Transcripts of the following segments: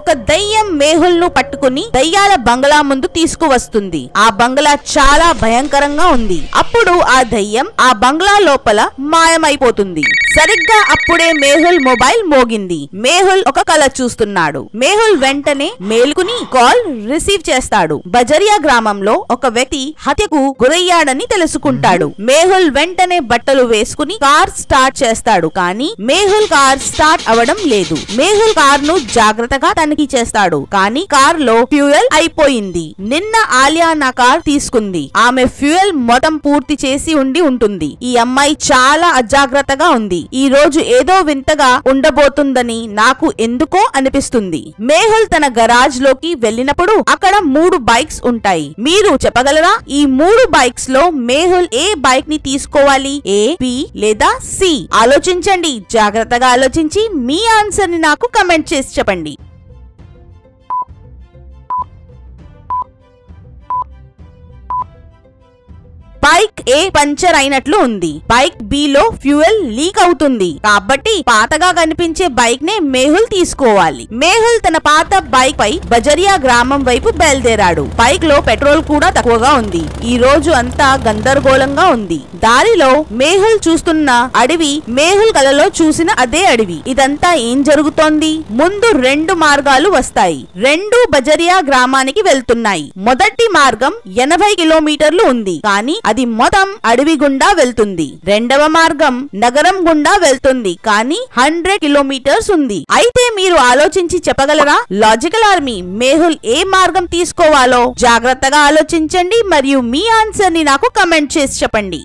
ఒక దయ్యం మేహుల్ను పట్టుకుని దయ్యాల బంగ్లా ముందు తీసుకువస్తుంది. ఆ బంగ్లా చాలా భయంకరంగా ఉంది. అప్పుడు ఆ దయ్యం ఆ బంగ్లా లోపల మాయమైపోతుంది. సరిగ్గా అప్పుడే మేహుల్ మొబైల్ మోగింది. మేహుల్ ఒక కళ చూస్తున్నాడు. మేహుల్ వెంటనే మేల్కుని కాల్ రిసీవ్ చేస్తాడు. బజరియా గ్రామంలో ఒక వ్యక్తి హత్యకు గురయ్యాడని తెలుసుకుంటాడు. మేహుల్ వెంటనే బట్టలు వేసుకుని కార్ స్టార్ట్ చేస్తాడు. కానీ మేహుల్ కార్ స్టార్ట్ అవడం లేదు. మేహుల్ కార్ను జాగ్రత్తగా తనిఖీ చేస్తాడు. కానీ కార్లో ఫ్యూయల్ అయిపోయింది. నిన్న ఆలియా నా కార్ తీసుకుంది. ఆమె ఫ్యూయల్ మొత్తం పూర్తి చేసి ఉండి ఉంటుంది. ఈ అమ్మాయి చాలా అజాగ్రత్తగా ఉంది. ఈ రోజు ఏదో వింతగా ఉండబోతుందని నాకు ఎందుకో అనిపిస్తుంది. మేహుల్ తన గరాజ్లోకి వెళ్ళినప్పుడు అక్కడ మూడు బైక్స్ ఉంటాయి. మీరు చెప్పగలరా? ఈ మూడు బైక్స్లో మేహుల్ ఏ బైక్ని తీసుకోవాలి? ఏ బి లేదా సి? ఆలోచించండి. జాగ్రత్తగా ఆలోచించి మీ ఆన్సర్ని నాకు కమెంట్ చేసి చెప్పండి. బైక్ ఏ పంచర్ అయినట్లు ఉంది. బైక్ బి లో ఫ్యూయల్ లీక్ అవుతుంది. కాబట్టి పాతగా కనిపించే బైక్ నే మేహుల్ తీసుకోవాలి. మేహుల్ తన పాత బైక్ పై బజరియా గ్రామం వైపు బయలుదేరాడు. బైక్లో పెట్రోల్ కూడా తక్కువగా ఉంది. ఈ రోజు అంతా గందరగోళంగా ఉంది. దారిలో మేహుల్ చూస్తున్న అడవి మేహుల్ కలలో చూసిన అదే అడవి. ఇదంతా ఏం జరుగుతోంది? ముందు రెండు మార్గాలు వస్తాయి. రెండు బజరియా గ్రామానికి వెళ్తున్నాయి. మొదటి మార్గం ఎనభై కిలోమీటర్లు ఉంది. కానీ అది మొత్తం అడవి గుండా వెళ్తుంది. రెండవ మార్గం నగరం గుండా వెళ్తుంది. కానీ హండ్రెడ్ కిలోమీటర్స్ ఉంది. అయితే మీరు ఆలోచించి చెప్పగలరా? లాజికల్ ఆర్మీ మేహుల్ ఏ మార్గం తీసుకోవాలో? జాగ్రత్తగా ఆలోచించండి మరియు మీ ఆన్సర్ని నాకు కమెంట్ చేసి చెప్పండి.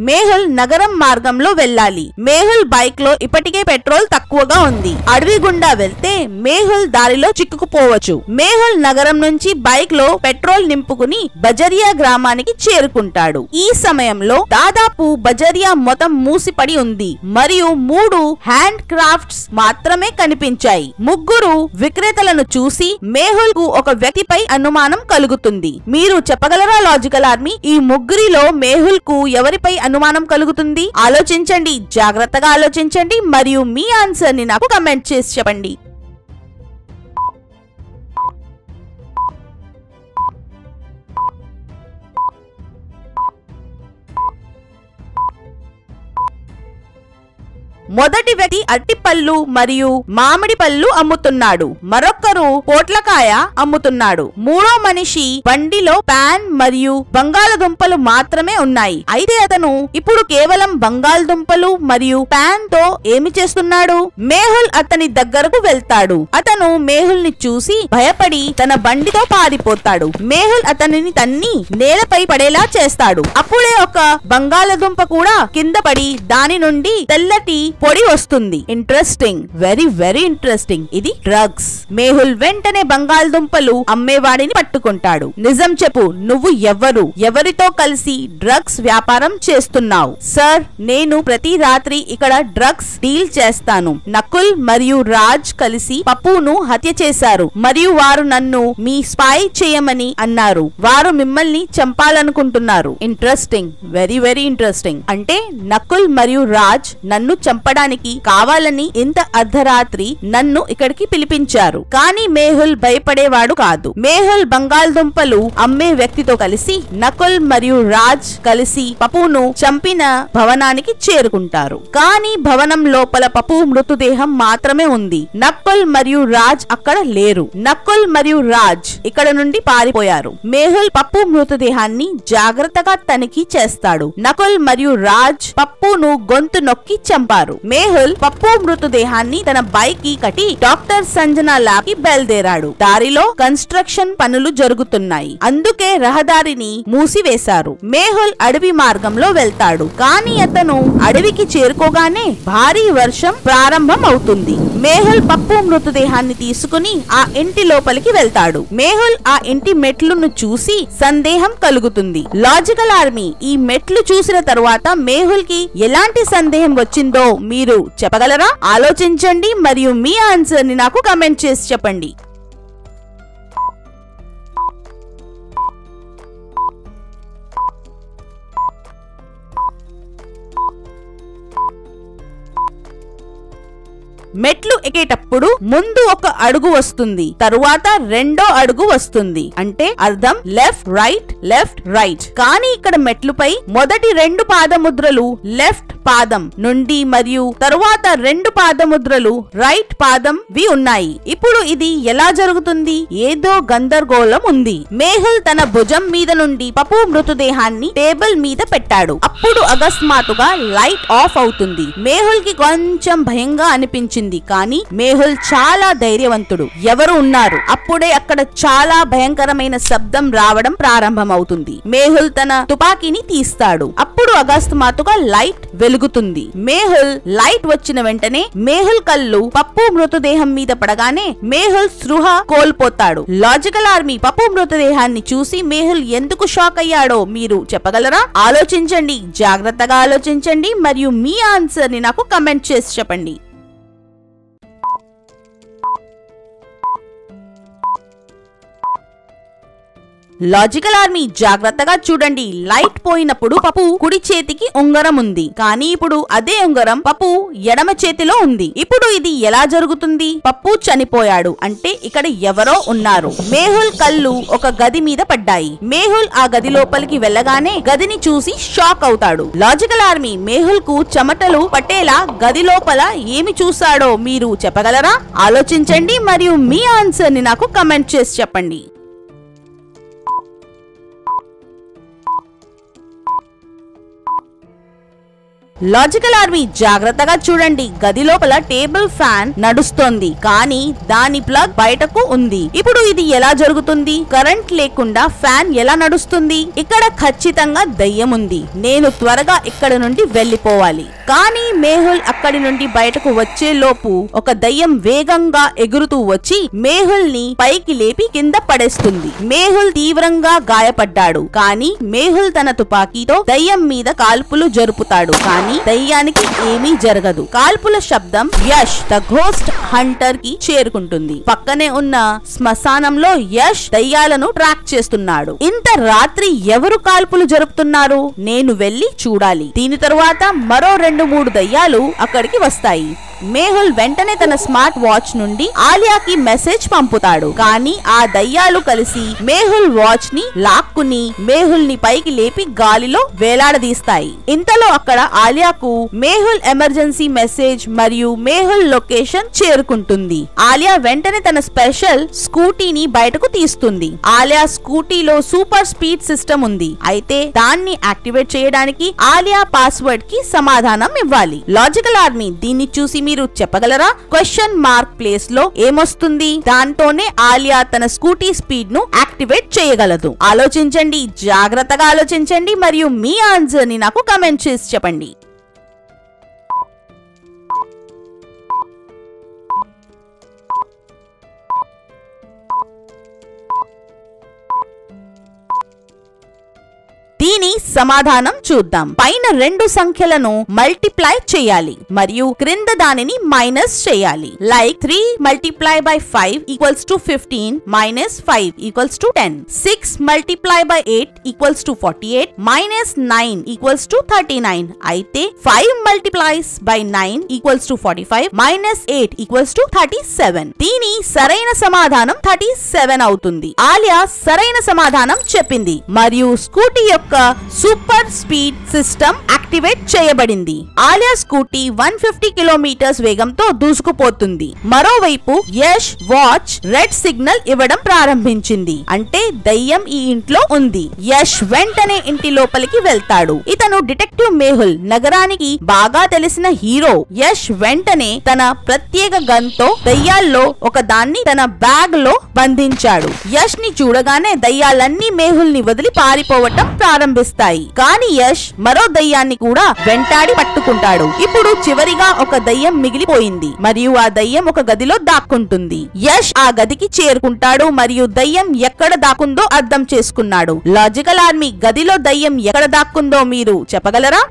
మేహుల్ నగరం మార్గంలో వెళ్ళాలి. మేహుల్ బైక్లో ఇప్పటికే పెట్రోల్ తక్కువగా ఉంది. అడవి గుండా వెళ్తే మేహుల్ దారిలో చిక్కుకుపోవచ్చు. మేహుల్ నగరం నుంచి బైక్లో పెట్రోల్ నింపుకుని బజరియా గ్రామానికి చేరుకుంటాడు. ఈ సమయంలో దాదాపు బజరియా మొత్తం మూసిపడి ఉంది. మరియు మూడు హ్యాండ్ క్రాఫ్ట్స్ మాత్రమే కనిపించాయి. ముగ్గురు విక్రేతలను చూసి మేహుల్కు ఒక వ్యక్తిపై అనుమానం కలుగుతుంది. మీరు చెప్పగలరా లాజికల్ ఆర్మీ? ఈ ముగ్గురిలో మేహుల్కు ఎవరిపై అనుమానం కలుగుతుంది. ఆలోచించండి జాగ్రత్తగా ఆలోచించండి మరియు మీ ఆన్సర్ని నాకు కమెంట్ చేసి చెప్పండి. మొదటి వ్యక్తి అట్టిపళ్ళు మరియు మామిడి పళ్ళు అమ్ముతున్నాడు. మరొకరు పోట్లకాయ అమ్ముతున్నాడు. మూడో మనిషి బండిలో పాన్ మరియు బంగాళదుంపలు మాత్రమే ఉన్నాయి. అయితే అతను ఇప్పుడు కేవలం బంగాళదుంపలు మరియు పాన్తో ఏమి చేస్తున్నాడు? మేహుల్ అతని దగ్గరకు వెళ్తాడు. అతను మేహుల్ని చూసి భయపడి తన బండితో పారిపోతాడు. మేహుల్ అతనిని తన్ని నేలపై పడేలా చేస్తాడు. అప్పుడే ఒక బంగాళదుంప కూడా కింద పడి దాని నుండి తెల్లటి పొడి వస్తుంది. ఇంట్రెస్టింగ్ వెరీ వెరీ ఇంట్రెస్టింగ్ ఇది డ్రగ్స్ మేహుల్ వెంటనే బంగాళదుంపలు అమ్మేవాడిని పట్టుకుంటాడు. నిజం చెప్పు నువ్వు ఎవరు? ఎవరితో కలిసి డ్రగ్స్ వ్యాపారం చేస్తున్నావు? సార్ నేను ప్రతి రాత్రి ఇక్కడ డ్రగ్స్ డీల్ చేస్తాను. నకుల్ మరియు రాజ్ కలిసి పప్పును హత్య చేశారు. మరియు వారు నన్ను మీ స్పై చేయమని అన్నారు. వారు మిమ్మల్ని చంపాలనుకుంటున్నారు. ఇంట్రెస్టింగ్ వెరీ వెరీ ఇంట్రెస్టింగ్ అంటే నకుల్ మరియు రాజ్ నన్ను చంప చెప్పడానికి కావాలని ఇంత అర్ధరాత్రి నన్ను ఇక్కడికి పిలిపించారు. కానీ మేహుల్ భయపడేవాడు కాదు. మేహుల్ బంగాళదుంపలు అమ్మే వ్యక్తితో కలిసి నకుల్ మరియు రాజ్ కలిసి పప్పును చంపిన భవనానికి చేరుకుంటారు. కానీ భవనం లోపల పప్పు మృతదేహం మాత్రమే ఉంది. నక్కుల్ మరియు రాజ్ అక్కడ లేరు. నకుల్ మరియు రాజ్ ఇక్కడ నుండి పారిపోయారు. మేహుల్ పప్పు మృతదేహాన్ని జాగ్రత్తగా తనిఖీ చేస్తాడు. నకుల్ మరియు రాజ్ పప్పును గొంతు నొక్కి చంపారు. మేహుల్ పప్పు మృతదేహాన్ని తన బైక్కి కట్టి డాక్టర్ సంజన ల్యాబ్కి బయలుదేరాడు. దారిలో కన్స్ట్రక్షన్ పనులు జరుగుతున్నాయి. అందుకే రహదారిని మూసివేశారు. మేహుల్ అడవి మార్గంలో వెళ్తాడు. కానీ అతను అడవికి చేరుకోగానే భారీ వర్షం ప్రారంభం అవుతుంది మేహుల్ పప్పు మృతదేహాన్ని తీసుకుని ఆ ఇంటి లోపలికి వెళ్తాడు. మేహుల్ ఆ ఇంటి మెట్లును చూసి సందేహం కలుగుతుంది. లాజికల్ ఆర్మీ ఈ మెట్లు చూసిన తరువాత మేహుల్కి ఎలాంటి సందేహం వచ్చిందో మీరు చెప్పగలరా? ఆలోచించండి మరియు మీ ఆన్సర్ని నాకు కమెంట్ చేసి చెప్పండి. మెట్లు ఎక్కేటప్పుడు ముందు ఒక అడుగు వస్తుంది తరువాత రెండో అడుగు వస్తుంది. అంటే అర్థం లెఫ్ట్ రైట్ లెఫ్ట్ రైట్. కానీ ఇక్కడ మెట్లుపై మొదటి రెండు పాదముద్రలు లెఫ్ట్ పాదం నుండి మరియు తరువాత రెండు పాదముద్రలు రైట్ పాదం వి ఉన్నాయి. ఇప్పుడు ఇది ఎలా జరుగుతుంది? ఏదో గందరగోళం ఉంది. మేహుల్ తన భుజం మీద నుండి పపు మృతదేహాన్ని టేబుల్ మీద పెట్టాడు. అప్పుడు అకస్మాత్తుగా లైట్ ఆఫ్ అవుతుంది. మేహుల్కి కొంచెం భయంగా అనిపించింది. కానీ మేహుల్ చాలా ధైర్యవంతుడు. ఎవరు ఉన్నారు? అప్పుడే అక్కడ చాలా భయంకరమైన శబ్దం రావడం ప్రారంభమవుతుంది. మేహుల్ తన తుపాకీని తీస్తాడు. అప్పుడు అగస్త్ మాతుగా లైట్ వెలుగుతుంది. మేహుల్ లైట్ వచ్చిన వెంటనే మేహుల్ కళ్ళు పప్పు మృతదేహం మీద పడగానే మేహుల్ స్పృహ కోల్పోతాడు. లాజికల్ ఆర్మీ పప్పు మృతదేహాన్ని చూసి మేహుల్ ఎందుకు షాక్ అయ్యాడో మీరు చెప్పగలరా? ఆలోచించండి. జాగ్రత్తగా ఆలోచించండి. మరియు మీ ఆన్సర్ని నాకు కమెంట్ చేసి చెప్పండి. లాజికల్ ఆర్మీ జాగ్రత్తగా చూడండి. లైట్ పోయినప్పుడు పప్పు కుడి చేతికి ఉంగరం ఉంది. కానీ ఇప్పుడు అదే ఉంగరం పప్పు ఎడమ చేతిలో ఉంది. ఇప్పుడు ఇది ఎలా జరుగుతుంది? పప్పు చనిపోయాడు. అంటే ఇక్కడ ఎవరో ఉన్నారు. మేహుల్ కళ్ళు ఒక గది మీద పడ్డాయి. మేహుల్ ఆ గది లోపలికి వెళ్ళగానే గదిని చూసి షాక్ అవుతాడు. లాజికల్ ఆర్మీ మేహుల్కు చెమటలు పట్టేలా గది లోపల ఏమి చూశాడో మీరు చెప్పగలరా? ఆలోచించండి మరియు మీ ఆన్సర్ని నాకు కమెంట్ చేసి చెప్పండి. లాజికల్ ఆర్మీ జాగ్రత్తగా చూడండి. గది లోపల టేబుల్ ఫ్యాన్ నడుస్తోంది. కానీ దాని ప్లగ్ బయటకు ఉంది. ఇప్పుడు ఇది ఎలా జరుగుతుంది? కరెంట్ లేకుండా ఫ్యాన్ ఎలా నడుస్తుంది? ఇక్కడ ఖచ్చితంగా దయ్యం ఉంది. నేను త్వరగా ఇక్కడ నుండి వెళ్ళిపోవాలి. కానీ మేహుల్ అక్కడి నుండి బయటకు వచ్చేలోపు ఒక దయ్యం వేగంగా ఎగురుతూ వచ్చి మేహుల్ని పైకి లేపి కింద పడేస్తుంది. మేహుల్ తీవ్రంగా గాయపడ్డాడు. కానీ మేహుల్ తన తుపాకీతో దయ్యం మీద కాల్పులు జరుపుతాడు. కానీ దయ్యానికి ఏమీ జరగదు. కాల్పుల శబ్దం యష్ ద ఘోస్ట్ హంటర్కి చేరుకుంటుంది. పక్కనే ఉన్న శ్మశానంలో యష్ దయ్యాలను ట్రాక్ చేస్తున్నాడు. ఇంత రాత్రి ఎవరు కాల్పులు జరుపుతున్నారు? నేను వెళ్ళి చూడాలి. దీని తరువాత మరో రెండు మూడు దయ్యాలు అక్కడికి వస్తాయి. మేహుల్ వెంటనే తన స్మార్ట్ వాచ్ నుండి ఆలియాకి మెసేజ్ పంపుతాడు. కానీ ఆ దయ్యాలు కలిసి మేహుల్ వాచ్ని లాక్కుని మేహుల్ని పైకి లేపి గాలిలో వేలాడదీస్తాయి. ఇంతలో అక్కడ ఆలియాకు మేహుల్ ఎమర్జెన్సీ మెసేజ్ మరియు మేహుల్ లొకేషన్ చేరుకుంటుంది. ఆలియా వెంటనే తన స్పెషల్ స్కూటీని బయటకు తీస్తుంది. ఆలియా స్కూటీలో సూపర్ స్పీడ్ సిస్టమ్ ఉంది. అయితే దాన్ని యాక్టివేట్ చేయడానికి ఆలియా పాస్వర్డ్కి సమాధానం ఇవ్వాలి. లాజికల్ ఆర్మీ దీన్ని చూసి మీరు చెప్పగలరా? క్వశ్చన్ మార్క్ ప్లేస్లో ఏమొస్తుంది? దాంతోనే ఆలియా తన స్కూటీ స్పీడ్ను యాక్టివేట్ చేయగలదు. ఆలోచించండి జాగ్రత్తగా ఆలోచించండి మరియు మీ ఆన్సర్ని నాకు కమెంట్ చేసి చెప్పండి. దీని సమాధానం చూద్దాం. పైన రెండు సంఖ్యలను మల్టిప్లై చేయాలి మరియు క్రింద దానిని మైనస్ చేయాలి. Like three multiply by five equals to fifteen minus five equals to ten. Six multiply by eight equals to forty eight minus nine equals to thirty nine. అయితే five multiplies by nine equals to forty five minus eight equals to thirty seven. దీని సరైన సమాధానం thirty seven అవుతుంది. ఆలియా సరైన సమాధానం చెప్పింది. మరియు scooty యొక్క సూపర్ స్పీడ్ సిస్టమ్ యాక్టివేట్ చేయబడింది. Alia scooty one fifty kilometres వేగంతో దూసుకుపోతుంది. మరోవైపు యష్ వాచ్ రెడ్ సిగ్నల్ ఇవ్వడం ప్రారంభించింది. అంటే దయ్యం ఈ ఇంట్లో ఉంది. యష్ వెంటనే ఇంటి లోపలికి వెళ్తాడు. ఇతను డిటెక్టివ్ మేహుల్. నగరానికి బాగా తెలిసిన హీరో యష్ వెంటనే తన ప్రత్యేక గన్తో దయ్యాల్లో ఒక దాన్ని తన బ్యాగ్లో బంధించాడు. యష్ని చూడగానే దయ్యాలన్నీ మేహుల్ని వదిలి పారిపోవటం ప్రారంభిస్తాయి కానీ యష్ మరో దయ్యాన్ని కూడా వెంటాడి పట్టుకుంటాడు. ఇప్పుడు చివరిగా ఒక దయ్యం మిగిలిపోయింది. మరియు ఆ దయ్యం ఒక గదిలో దాక్కుంటుంది. యష్ ఆ గదికి చేరుకుంటాడు మరియు దయ్యం ఎక్కడ దాక్కుందో అర్థం చేసుకున్నాడు. లాజికల్ ఆర్మీ గదిలో దయ్యం ఎక్కడ దాక్కుందో మీరు చెప్పగలరా?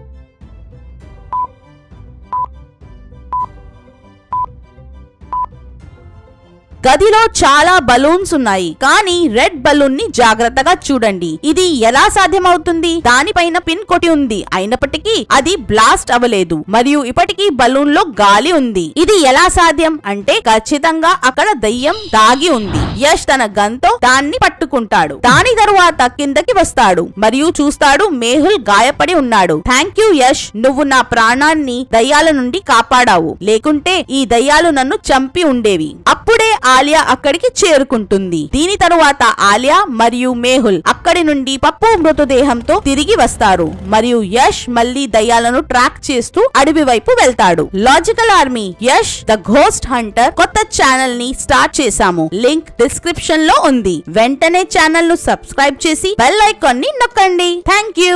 గదిలో చాలా బలూన్స్ ఉన్నాయి. కానీ రెడ్ బలూన్ని జాగ్రత్తగా చూడండి. ఇది ఎలా సాధ్యమవుతుంది? దానిపైన పిన్ కొట్టి ఉంది. అయినప్పటికీ అది బ్లాస్ట్ అవ్వలేదు. మరియు ఇప్పటికీ బలూన్లో గాలి ఉంది. ఇది ఎలా సాధ్యం? అంటే ఖచ్చితంగా అక్కడ దయ్యం దాగి ఉంది. యష్ తన గన్తో దాన్ని పట్టుకుంటాడు. దాని తరువాత కిందకి వస్తాడు. మరియు చూస్తాడు మేహుల్ గాయపడి ఉన్నాడు. Thank you Yash. నువ్వు నా ప్రాణాన్ని దయ్యాల నుండి కాపాడావు. లేకుంటే ఈ దయ్యాలు నన్ను చంపి ఉండేవి. అప్పుడే ఆలియా అక్కడికి చేరుకుంటుంది. దీని తరువాత ఆలియా మరియు మేహుల్ అక్కడి నుండి పప్పు మృతదేహంతో తిరిగి వస్తారు. మరియు యష్ మళ్ళీ దయ్యాలను ట్రాక్ చేస్తూ అడవి వైపు వెళ్తాడు. Logical army Yash the ghost hunter కొత్త ఛానల్ని స్టార్ట్ చేశాము. లింక్ డిస్క్రిప్షన్లో ఉంది. వెంటనే ఛానల్ను సబ్స్క్రైబ్ చేసి బెల్ ఐకాన్ని నొక్కండి. Thank you.